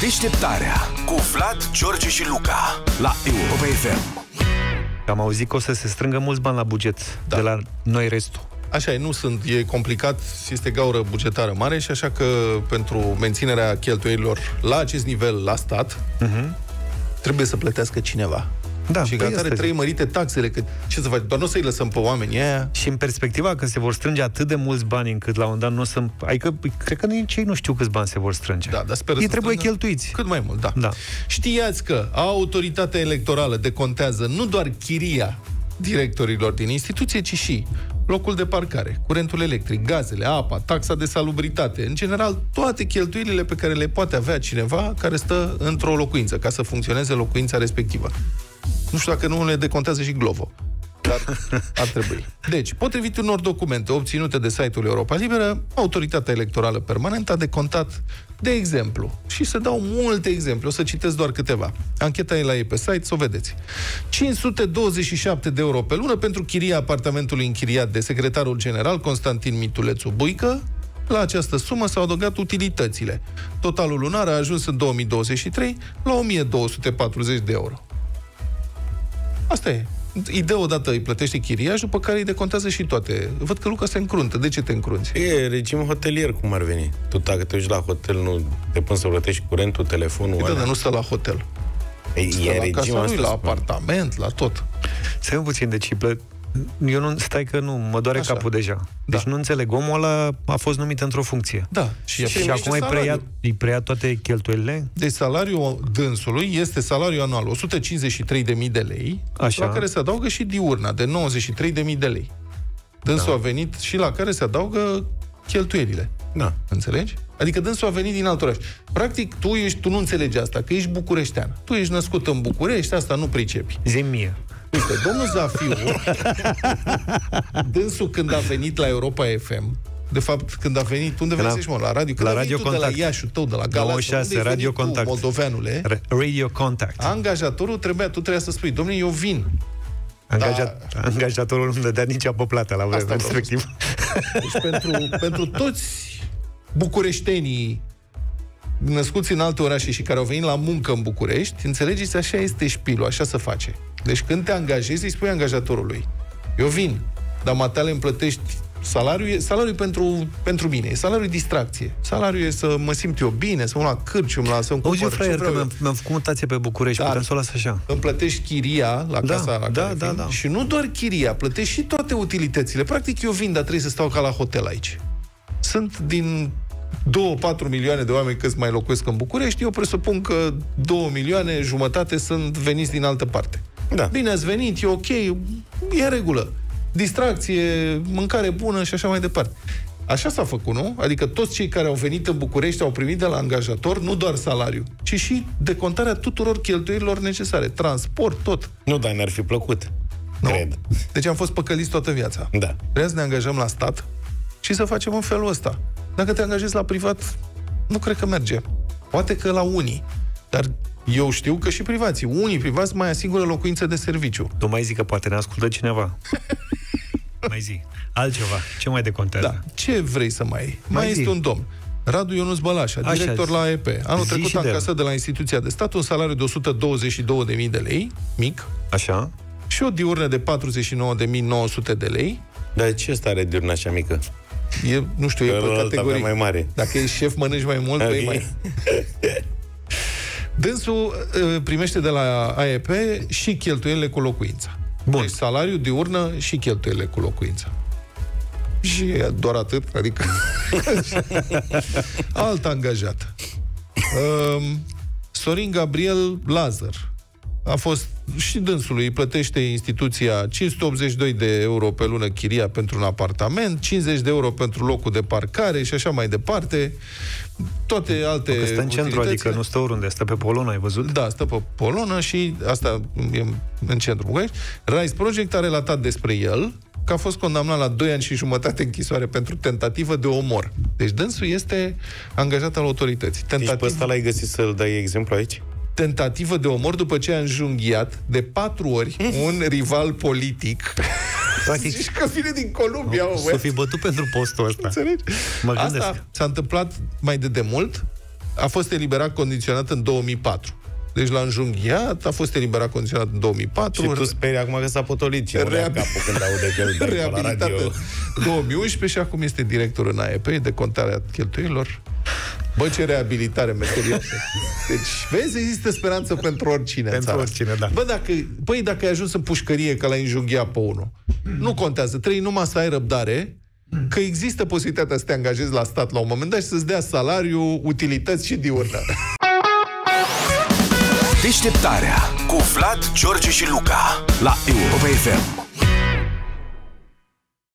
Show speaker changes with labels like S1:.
S1: Deșteptarea cu Vlad, George și Luca la Europa FM.
S2: Am auzit că o să se strângă mulți bani la buget da. de la noi restul.
S3: Așa e, nu sunt, e complicat, este gaură bugetară mare și așa că pentru menținerea cheltuielilor la acest nivel la stat, uh-huh. trebuie să plătească cineva. Da, și păi care trei mărite taxele, că ce să faci, doar nu o să-i lăsăm pe oameni aia.
S2: Și în perspectiva că se vor strânge atât de mulți bani încât la un dat nu o să... Adică, cred că nici ei nu știu câți bani se vor strânge.
S3: Da, dar sper
S2: Ei trebuie cheltuiți.
S3: Cât mai mult, da.
S2: da.
S3: Știați că autoritatea electorală decontează nu doar chiria directorilor din instituție, ci și locul de parcare, curentul electric, gazele, apa, taxa de salubritate, în general toate cheltuielile pe care le poate avea cineva care stă într-o locuință, ca să funcționeze locuința respectivă. Nu știu dacă nu le decontează și Glovo. Dar ar trebui. Deci, potrivit unor documente obținute de site-ul Europa Liberă, Autoritatea Electorală Permanentă a decontat, de exemplu, și să dau multe exemple, o să citesc doar câteva. Ancheta e la ei pe site, să o vedeți. 527 de euro pe lună pentru chiria apartamentului închiriat de secretarul general Constantin Mitulețu Buică, la această sumă s-au adăugat utilitățile. Totalul lunar a ajuns în 2023 la 1240 de euro. Asta e. Îi dă odată, îi plătește chiria și după care îi decontează și toate. Văd că Luca se încruntă. De ce te încrunți?
S4: E regim hotelier, cum ar veni. Tu dacă te duci la hotel, nu te pun să plătești curentul, telefonul...
S3: Păi da, dar nu stă la hotel.
S4: Ei,
S3: stă
S4: e
S3: la
S4: regim
S3: casa lui,
S4: asta
S3: la
S4: spune.
S3: apartament, la tot.
S2: Să puțin, deci plă... Eu nu, stai că nu, mă doare
S3: Așa.
S2: capul deja. Deci
S3: Da.
S2: nu înțeleg, omul ăla a fost numit într-o funcție.
S3: Da. Și,
S2: Și, și acum îi preia, îi preia toate cheltuielile?
S3: Deci salariul dânsului este salariul anual 153.000 de lei,
S2: Așa.
S3: la care se adaugă și diurna de 93.000 de lei. Dânsul da. a venit și la care se adaugă cheltuielile.
S4: Da.
S3: Înțelegi? Adică dânsul a venit din alt oraș. Practic, tu, ești, tu nu înțelegi asta, că ești bucureștean. Tu ești născut în București, asta nu pricepi.
S2: Zi mie.
S3: Uite, domnul Zafiu, dânsul când a venit la Europa FM, de fapt, când a venit, unde vrei
S2: La-
S3: să ești, mă, la radio? Când
S2: la
S3: a venit
S2: Radio
S3: tu de
S2: Contact.
S3: la Iașiul tău, de la Galați,
S2: 96,
S3: unde ai venit
S2: Radio
S3: tu,
S2: Contact.
S3: moldoveanule,
S2: R- Radio Contact.
S3: angajatorul trebuia, tu trebuia să spui, domnule, eu vin.
S2: Angajat, Angajatorul nu dădea nici apă plată la vremea
S3: Asta vreau să
S2: respectivă.
S3: Deci pentru, pentru toți bucureștenii născuți în alte orașe și care au venit la muncă în București, înțelegeți, așa este șpilul, așa se face. Deci când te angajezi, îi spui angajatorului, eu vin, dar matale îmi plătești Salariul e, salariul e pentru, pentru mine, e salariul e distracție. Salariul e să mă simt eu bine, să mă la cârcium, la să-mi
S2: Auzi, eu,
S3: cumpăr ce
S2: fraier, că
S3: vreau eu.
S2: mi-am, mi-am făcut mutație pe București,
S3: Dar-
S2: putem să o las așa.
S3: îmi plătești chiria la
S2: Da,
S3: casa la
S2: da,
S3: care
S2: da,
S3: vin,
S2: da.
S3: și nu doar chiria, plătești și toate utilitățile. Practic eu vin, dar trebuie să stau ca la hotel aici. Sunt din 2-4 milioane de oameni câți mai locuiesc în București, eu presupun că 2 milioane jumătate sunt veniți din altă parte.
S4: Da.
S3: Bine ați venit, e ok, e în regulă. Distracție, mâncare bună și așa mai departe. Așa s-a făcut, nu? Adică toți cei care au venit în București au primit de la angajator nu doar salariu, ci și decontarea tuturor cheltuielilor necesare. Transport, tot.
S4: Nu, dar ne-ar fi plăcut.
S3: Nu?
S4: Cred.
S3: Deci am fost păcăliți toată viața.
S4: Da.
S3: Vrea să ne angajăm la stat și să facem în felul ăsta. Dacă te angajezi la privat, nu cred că merge. Poate că la unii. Dar eu știu că și privații. Unii privați mai asigură locuințe de serviciu.
S2: Nu mai zic că poate ne ascultă cineva. mai zi. Altceva. Ce mai decontează?
S3: Da. Ce vrei să mai ai? Mai,
S2: Mai zi.
S3: este un domn. Radu Ionuț Bălașa,
S2: Așa,
S3: director
S2: zi.
S3: la AEP. Anul
S2: Zi
S3: trecut
S2: și
S3: a
S2: de el.
S3: încasat de la instituția de stat un salariu de 122.000 de lei, mic,
S2: Așa?
S3: și o diurnă de 49.900 de lei.
S4: Dar ce stare de urna așa mică?
S3: E, nu știu, e
S4: Că
S3: pe
S4: ăla
S3: categorii.
S4: avea mai mare.
S3: Dacă ești șef, mănânci mai mult,
S4: Ok.
S3: okay. mai... Dânsul uh, primește de la AEP și cheltuielile cu locuința.
S2: Bun.
S3: Deci salariu, diurnă și cheltuielile cu locuința. Și e doar atât, adică... Alt angajat. Um, Sorin Gabriel Lazar a fost și dânsului îi plătește instituția 582 de euro pe lună chiria pentru un apartament, 50 de euro pentru locul de parcare și așa mai departe. Toate alte
S2: Că stă în centru,
S3: utilitățile.
S2: adică nu stă oriunde, stă pe polon, ai văzut?
S3: Da, stă pe Polonă și asta e în centru București. Rise Project a relatat despre el că a fost condamnat la 2 ani și jumătate închisoare pentru tentativă de omor. Deci dânsul este angajat al autorității.
S4: Deci pe ăsta
S3: Tentativă,
S4: l-ai găsit să-l dai exemplu aici?
S3: Tentativă de omor după ce a înjunghiat de patru ori un rival politic.
S2: Practic,
S3: Zici că vine din Columbia, mă,
S2: să fi bătut pentru postul ăsta.
S3: Înțelegi?
S2: Mă gândesc.
S3: Asta s-a întâmplat mai de demult a fost eliberat condiționat în 2004. Deci l-a înjunghiat, a fost eliberat condiționat în 2004.
S4: Și tu speri acum că s-a potolit și
S3: Reab-
S4: capul când aude că îl dă la
S3: reabilitat
S4: radio.
S3: în 2011 și acum este director în AEP de contarea cheltuielor. Bă, ce reabilitare meserioasă. Deci, vezi, există speranță pentru oricine în
S2: Pentru
S3: țara
S2: oricine,
S3: asta.
S2: da.
S3: Bă, dacă, băi, dacă ai ajuns în pușcărie că l-ai înjunghiat pe unul, nu contează. Trebuie numai să ai răbdare, că există posibilitatea să te angajezi la stat la un moment dat și să-ți dea salariu, utilități și diurnă.
S1: Deșteptarea cu Vlad, George și Luca la Europa FM.